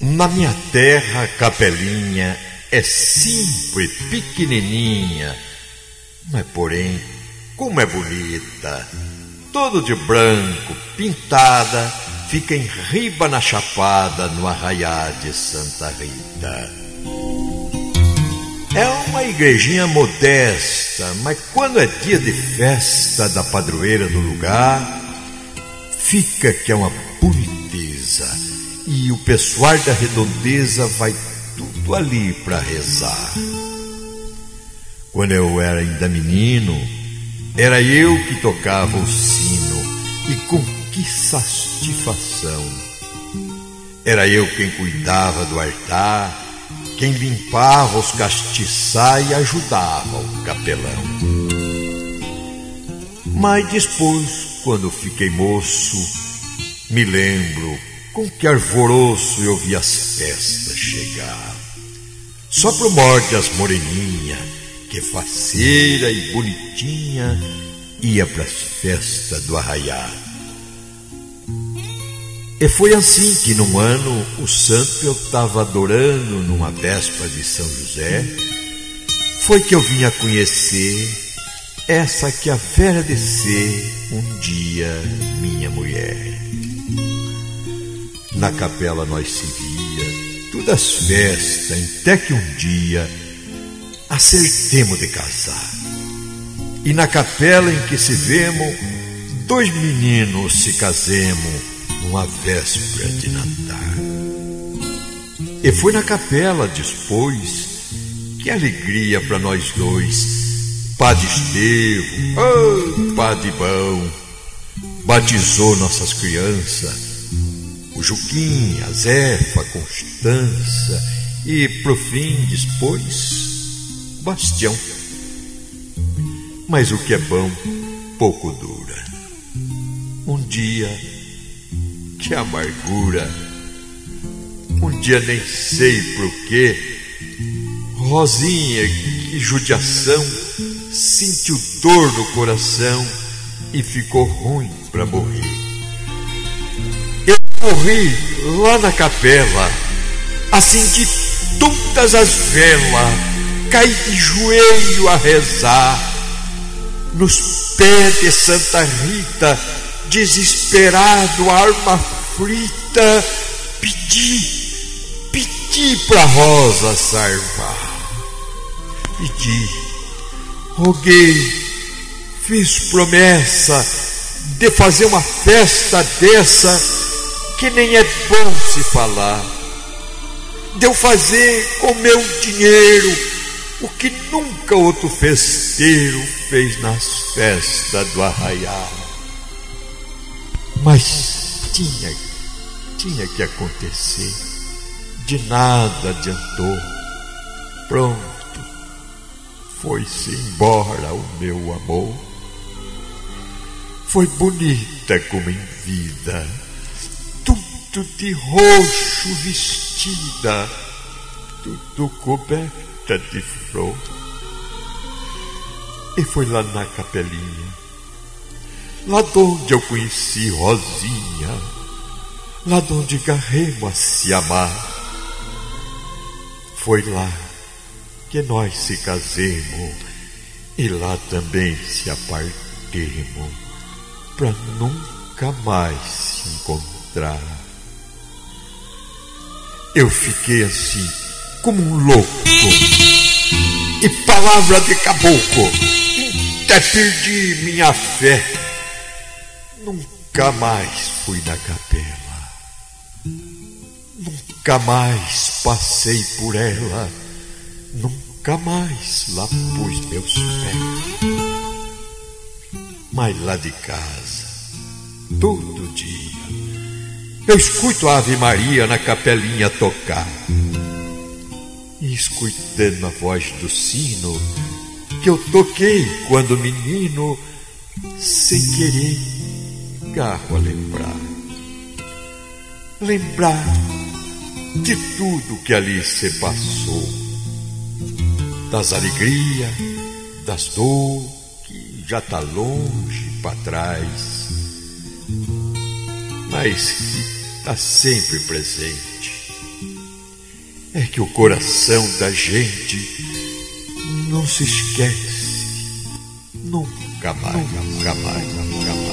Na minha terra, capelinha é simples, pequenininha, mas porém, como é bonita. Todo de branco, pintada, fica em riba na chapada no arraiá de Santa Rita. É uma igrejinha modesta, mas quando é dia de festa da padroeira do lugar, fica que é uma boniteza. E o pessoal da redondeza vai tudo ali para rezar. Quando eu era ainda menino, era eu que tocava o sino e com que satisfação. Era eu quem cuidava do altar, quem limpava os castiçais e ajudava o capelão. Mas depois, quando fiquei moço, me lembro com que arvoroço eu vi as festas chegar. Só pro morde as moreninha, que faceira e bonitinha, ia pras festas do arraiá. E foi assim que num ano o santo eu estava adorando numa véspera de São José, foi que eu vim a conhecer essa que a Vera de ser um dia minha mulher. Na capela nós se via, todas festas, até que um dia acertemos de casar. E na capela em que se vemos, dois meninos se casemos numa véspera de Natal. E foi na capela depois, que alegria para nós dois. Padre Estevo, oh, Padre bom, batizou nossas crianças o Juquim, a Zefa, a Constança e, por fim, depois, Bastião. Mas o que é bom, pouco dura. Um dia, que amargura. Um dia nem sei por quê. Rosinha, que judiação, sentiu dor no coração e ficou ruim para morrer. Morri lá na capela, acendi todas as velas, caí de joelho a rezar. Nos pés de Santa Rita, desesperado, arma frita, pedi, pedi pra Rosa salvar. Pedi, roguei, fiz promessa de fazer uma festa dessa que nem é bom se falar. De eu fazer com meu dinheiro o que nunca outro festeiro fez nas festas do arraial. Mas tinha, tinha que acontecer. De nada adiantou. Pronto, foi-se embora o meu amor. Foi bonita como em vida tudo de roxo vestida, tudo coberta de flor. E foi lá na capelinha, lá onde eu conheci Rosinha, lá onde garremos a se amar. Foi lá que nós se casemos e lá também se apartemos, para nunca mais se encontrar. Eu fiquei assim, como um louco. E palavra de caboclo, até perdi minha fé. Nunca mais fui na capela. Nunca mais passei por ela. Nunca mais lá pus meus pés. Mas lá de casa, todo dia, eu escuto a Ave Maria na capelinha tocar. E escutando a voz do sino que eu toquei quando menino, sem querer, carro a lembrar. Lembrar de tudo que ali se passou, das alegrias, das dor que já tá longe para trás, mas está sempre presente. é que o coração da gente não se esquece. Nunca mais, nunca mais, nunca mais.